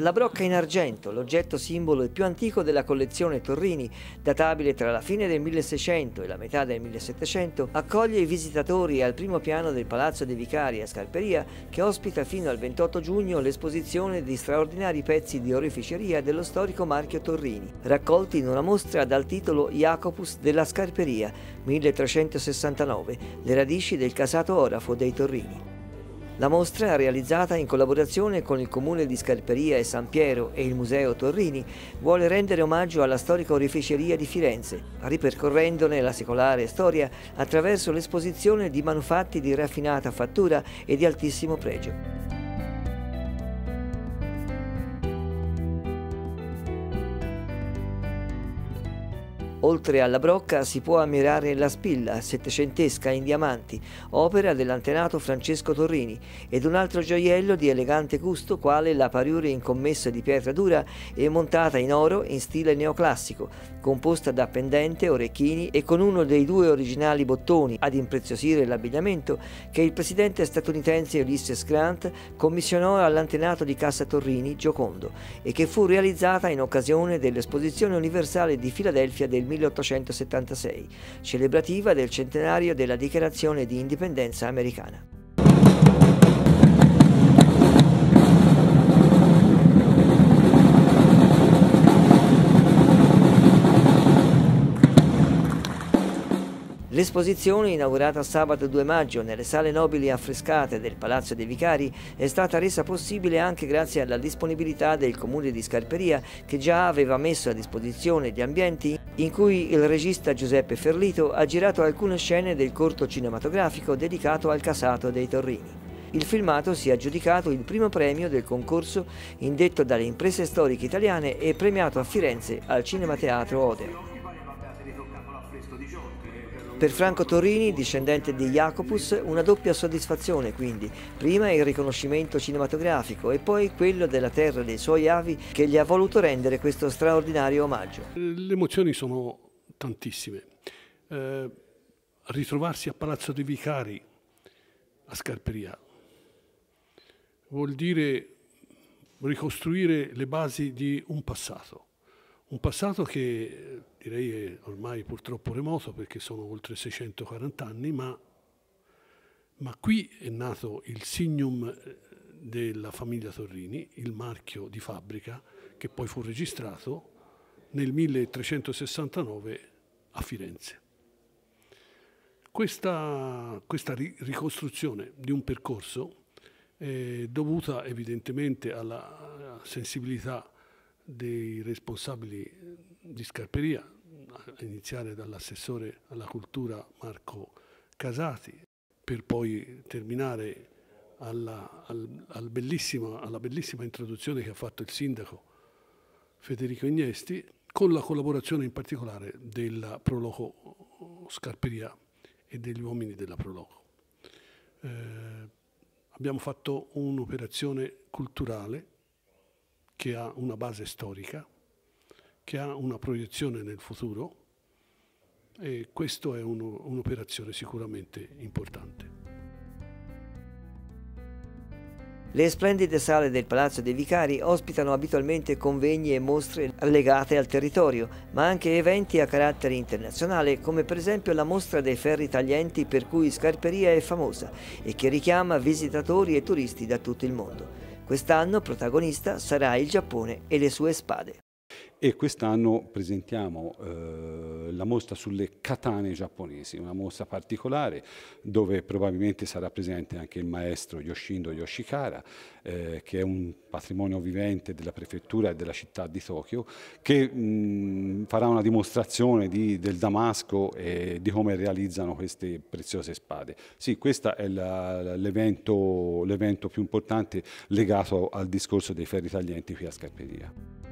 La brocca in argento, l'oggetto simbolo e più antico della collezione Torrini, databile tra la fine del 1600 e la metà del 1700, accoglie i visitatori al primo piano del Palazzo dei Vicari a Scarperia, che ospita fino al 28 giugno l'esposizione di straordinari pezzi di oreficeria dello storico marchio Torrini, raccolti in una mostra dal titolo Jacopus della Scarperia, 1369, le radici del casato orafo dei Torrini. La mostra, realizzata in collaborazione con il Comune di Scarperia e San Piero e il Museo Torrini, vuole rendere omaggio alla storica oreficeria di Firenze, ripercorrendone la secolare storia attraverso l'esposizione di manufatti di raffinata fattura e di altissimo pregio. Oltre alla brocca si può ammirare la spilla settecentesca in diamanti, opera dell'antenato Francesco Torrini, ed un altro gioiello di elegante gusto quale la pariure in commesso di pietra dura e montata in oro in stile neoclassico, composta da pendente, orecchini e con uno dei due originali bottoni ad impreziosire l'abbigliamento che il presidente statunitense Ulysses Grant commissionò all'antenato di Cassa Torrini, Giocondo, e che fu realizzata in occasione dell'Esposizione Universale di Filadelfia del 1876, celebrativa del centenario della dichiarazione di indipendenza americana. L'esposizione, inaugurata sabato 2 maggio nelle sale nobili affrescate del Palazzo dei Vicari, è stata resa possibile anche grazie alla disponibilità del Comune di Scarperia, che già aveva messo a disposizione gli ambienti in cui il regista Giuseppe Ferlito ha girato alcune scene del corto cinematografico dedicato al casato dei Torrini. Il filmato si è aggiudicato il primo premio del concorso indetto dalle imprese storiche italiane e premiato a Firenze al Cinemateatro Odeo. Per Franco Torini, discendente di Jacopus, una doppia soddisfazione quindi, prima il riconoscimento cinematografico e poi quello della terra dei suoi avi che gli ha voluto rendere questo straordinario omaggio. Le emozioni sono tantissime. Eh, ritrovarsi a Palazzo dei Vicari, a Scarperia, vuol dire ricostruire le basi di un passato, un passato che direi è ormai purtroppo remoto perché sono oltre 640 anni, ma, ma qui è nato il signum eh, della famiglia Torrini, il marchio di fabbrica che poi fu registrato nel 1369 a Firenze. Questa, questa ricostruzione di un percorso è dovuta evidentemente alla sensibilità dei responsabili di Scarperia, a iniziare dall'assessore alla cultura Marco Casati, per poi terminare alla, al, al bellissima, alla bellissima introduzione che ha fatto il sindaco Federico Ignesti, con la collaborazione in particolare della Proloco Scarperia e degli uomini della Proloco. Eh, abbiamo fatto un'operazione culturale che ha una base storica, che ha una proiezione nel futuro e questa è un'operazione sicuramente importante. Le splendide sale del Palazzo dei Vicari ospitano abitualmente convegni e mostre legate al territorio, ma anche eventi a carattere internazionale, come per esempio la mostra dei ferri taglienti per cui Scarperia è famosa e che richiama visitatori e turisti da tutto il mondo. Quest'anno protagonista sarà il Giappone e le sue spade. E quest'anno presentiamo eh, la mostra sulle katane giapponesi, una mostra particolare dove probabilmente sarà presente anche il maestro Yoshindo Yoshikara, eh, che è un patrimonio vivente della prefettura e della città di Tokyo, che mh, farà una dimostrazione di, del Damasco e di come realizzano queste preziose spade. Sì, questo è l'evento più importante legato al discorso dei ferri taglienti qui a Scarperia.